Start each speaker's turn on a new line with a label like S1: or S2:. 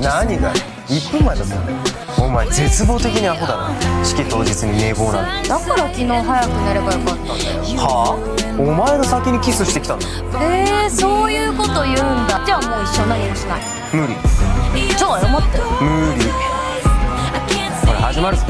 S1: 何が1分前だぞお前絶望的にアホだな。式当日に名簿な。んて
S2: だから昨日早く寝ればよかったんだよ。
S1: はあ？お前が先にキスしてきたんだ
S2: えー、そういうこと言うんだ。じゃあもう一緒何もしない。
S1: 無理。
S2: じゃあ謝って。
S1: 無理。これ始まるぞ。